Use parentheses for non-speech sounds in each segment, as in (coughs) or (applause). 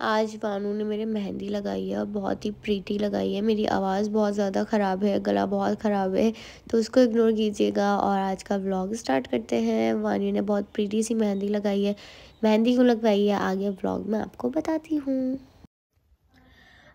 आज बानू ने मेरे मेहंदी लगाई है और बहुत ही प्रीटी लगाई है। मेरी आवाज़ बहुत ज़्यादा ख़राब है, गला बहुत ख़राब है तो उसको इग्नोर कीजिएगा। और आज का व्लॉग स्टार्ट करते हैं। वानी ने बहुत प्रीटी सी मेहंदी लगाई है। मेहंदी क्यों लगवाई है? आगे व्लॉग में आपको बताती हूँ।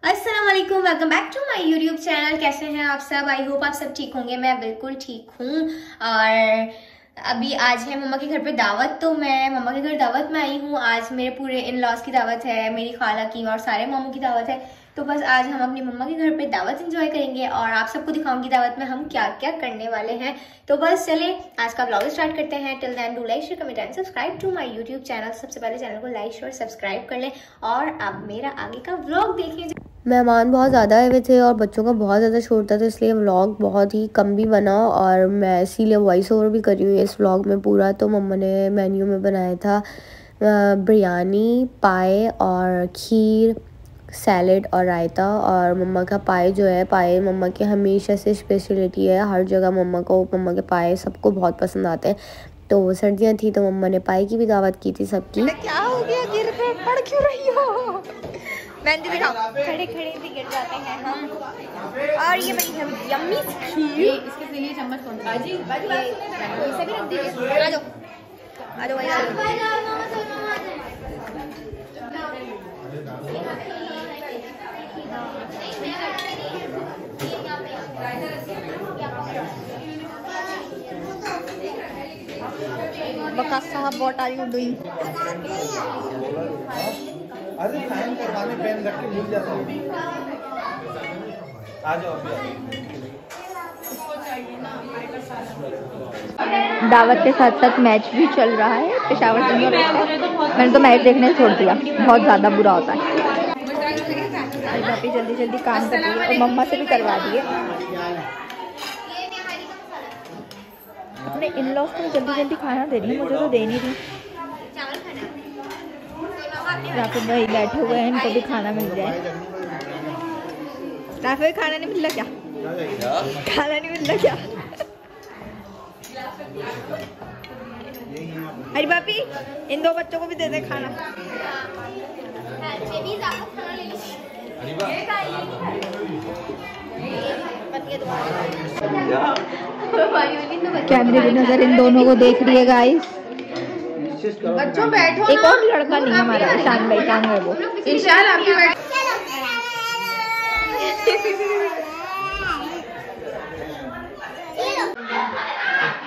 अस्सलाम वालेकुम back to my YouTube channel कैसे हैं आप सब? आई होप आप सब ठीक होंगे। मैं बिल्कुल ठीक हूँ। और अभी आज है मम्मा के घर पे दावत तो मैं मम्मा के घर दावत में आई हूँ। आज मेरे पूरे इन लॉज की दावत है, मेरी खाला की और सारे मामू की दावत है। तो बस आज हम अपनी मम्मा के घर पे दावत एंजॉय करेंगे और आप सबको दिखाऊँगी दावत में हम क्या क्या करने वाले हैं। तो बस चले, आज का ब्लॉग स्टार्ट करते हैं। Till then do like share comment and subscribe to my YouTube channel सबसे पहले चैनल को लाइक शेयर सब्सक्राइब कर लें और आप मेरा आगे का ब्लॉग देखें मेहमान बहुत ज़्यादा आए हुए थे और बच्चों का बहुत ज़्यादा शोर था तो इसलिए व्लॉग बहुत ही कम भी बना और मैं इसीलिए वॉइस ओवर भी करी हुई इस व्लॉग में पूरा। तो मम्मा ने मेन्यू में बनाया था बिरयानी, पाए और खीर सैलड और रायता। और मम्मा का पाए जो है, पाए मम्मा के हमेशा से स्पेशलिटी है। हर जगह मम्मा को, मम्मा के पाए सबको बहुत पसंद आते हैं। तो सर्दियाँ थी तो मम्मा ने पाए की भी दावत की थी सबकी। क्या हो गया? गिर पड़ क्यों रही हो? मेहंदी दिखाओ खड़े खड़े भी गिर जाते हैं हम और ये बनी हम यम्मी खीर। इसके लिए चम्मच कौन सा? बाजी बाजी ये सभी रख दीजिए। आ जाओ। आ जाओ बकास साहब व्हाट आर यू डूइंग अरे साइन करवाने पेन रख के भूल जाता आ जाओ दावत के साथ साथ मैच भी चल रहा है, पेशावर से मैंने तो मैच देखने छोड़ दिया, बहुत ज़्यादा बुरा होता है। जल्दी जल्दी काम कर रही है और मम्मा से भी करवा दिए। अपने इन लॉज को जल्दी जल्दी खाना दे रही है, मुझे तो दे नहीं रही। यहाँ पे भाई बैठे हुए हैं इनको भी खाना मिल जाए। राफे खाना नहीं मिल रहा क्या? खाना नहीं मिल रहा क्या? अरे बापी इन दो बच्चों को भी दे दे खाना। कैमरे में नज़र इन दोनों को देख रही है गाइस बच्चों बैठो एक और लड़का नहीं हमारा ईशान भाई कहाँ है वो। ईशान आपके बैठ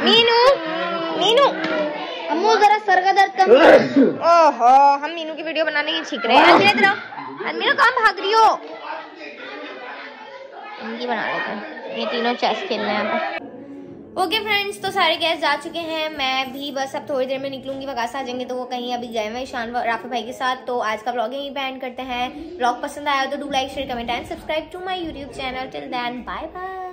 मीनू मीनू। अम्मू जरा सर का दर्द कम (coughs) ओहो हम मीनू की वीडियो बनाने की सीख रहे हैं। अलमीरा इधर अलमीरा कहाँ भाग रही हो? इनकी बना लेते हैं। ये तीनों चेस खेल रहे हैं ओके फ्रेंड्स तो सारे गेस्ट जा चुके हैं। मैं भी बस अब थोड़ी देर में निकलूँगी, वकास आ जाएँगे तो वो कहीं अभी गए हुए ईशान राफे भाई के साथ। तो आज का ब्लॉग यहीं पे एंड करते हैं। ब्लॉग पसंद आया तो do like share comment and subscribe to my YouTube channel till then bye bye